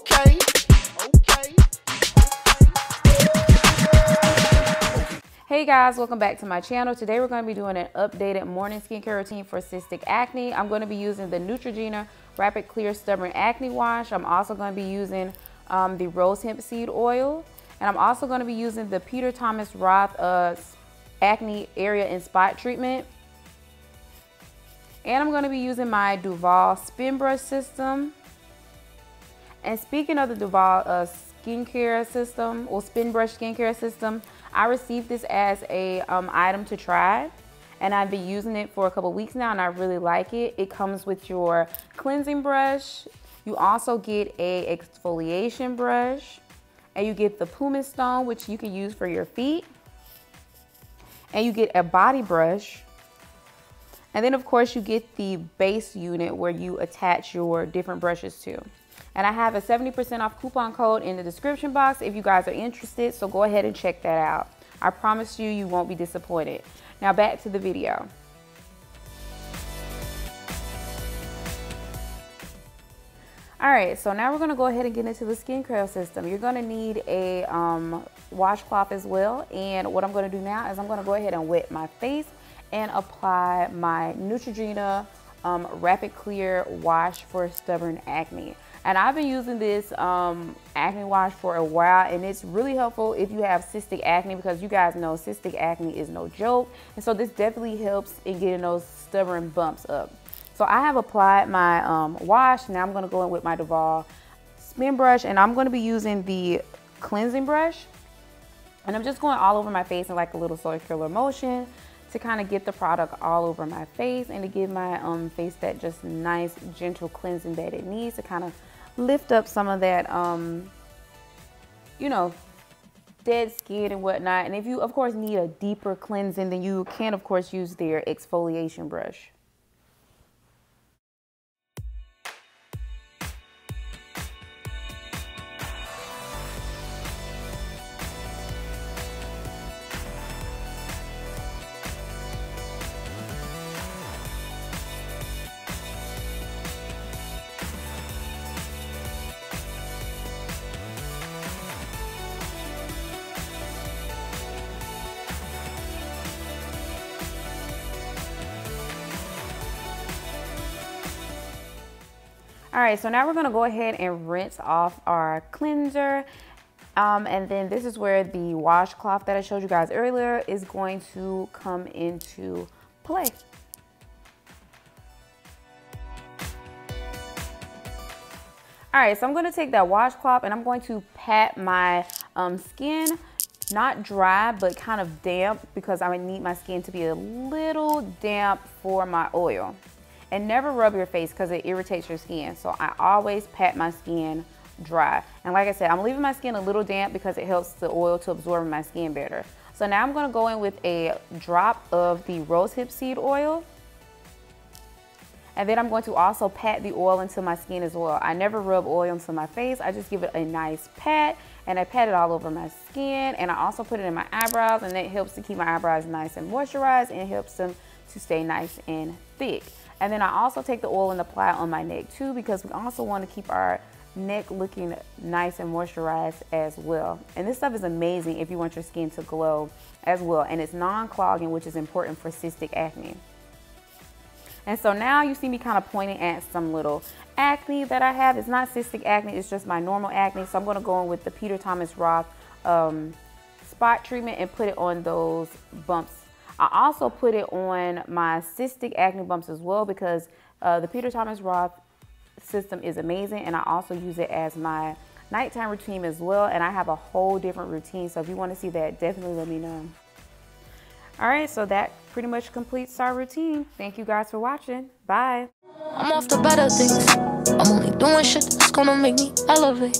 Okay. Hey guys, welcome back to my channel. Today we're going to be doing an updated morning skincare routine for cystic acne. I'm going to be using the Neutrogena Rapid Clear Stubborn Acne Wash. I'm also going to be using um, the Rose Hip Seed Oil. And I'm also going to be using the Peter Thomas Roth uh, Acne Area and Spot Treatment. And I'm going to be using my Duvolle Spin Brush System. And speaking of the Duvolle uh, skincare system or spin brush skincare system, I received this as a um, item to try and I've been using it for a couple weeks now and I really like it. It comes with your cleansing brush. You also get a exfoliation brush and you get the pumice stone which you can use for your feet. And you get a body brush. And then of course you get the base unit where you attach your different brushes to. And I have a 70% off coupon code in the description box if you guys are interested. So go ahead and check that out. I promise you, you won't be disappointed. Now back to the video. All right, so now we're gonna go ahead and get into the skin skincare system. You're gonna need a um, washcloth as well. And what I'm gonna do now is I'm gonna go ahead and wet my face and apply my Neutrogena um, Rapid Clear Wash for Stubborn Acne. And I've been using this um, acne wash for a while and it's really helpful if you have cystic acne because you guys know cystic acne is no joke. And so this definitely helps in getting those stubborn bumps up. So I have applied my um, wash. Now I'm gonna go in with my Duvolle spin brush and I'm gonna be using the cleansing brush. And I'm just going all over my face in like a little circular motion to kind of get the product all over my face and to give my um, face that just nice gentle cleansing that it needs to kind of lift up some of that, um, you know, dead skin and whatnot. And if you, of course, need a deeper cleansing, then you can, of course, use their exfoliation brush. All right, so now we're gonna go ahead and rinse off our cleanser. Um, and then this is where the washcloth that I showed you guys earlier is going to come into play. All right, so I'm gonna take that washcloth and I'm going to pat my um, skin, not dry, but kind of damp because I need my skin to be a little damp for my oil. And never rub your face because it irritates your skin. So I always pat my skin dry. And like I said, I'm leaving my skin a little damp because it helps the oil to absorb my skin better. So now I'm gonna go in with a drop of the rose hip seed oil. And then I'm going to also pat the oil into my skin as well. I never rub oil into my face. I just give it a nice pat and I pat it all over my skin. And I also put it in my eyebrows and that helps to keep my eyebrows nice and moisturized and helps them to stay nice and thick. And then I also take the oil and apply it on my neck too because we also want to keep our neck looking nice and moisturized as well. And this stuff is amazing if you want your skin to glow as well. And it's non-clogging, which is important for cystic acne. And so now you see me kind of pointing at some little acne that I have. It's not cystic acne, it's just my normal acne. So I'm gonna go in with the Peter Thomas Roth um, spot treatment and put it on those bumps I also put it on my cystic acne bumps as well because uh, the Peter Thomas Roth system is amazing and I also use it as my nighttime routine as well and I have a whole different routine so if you want to see that definitely let me know. Alright so that pretty much completes our routine. Thank you guys for watching. Bye. I'm off the better things. I'm only doing shit that's gonna make me elevate.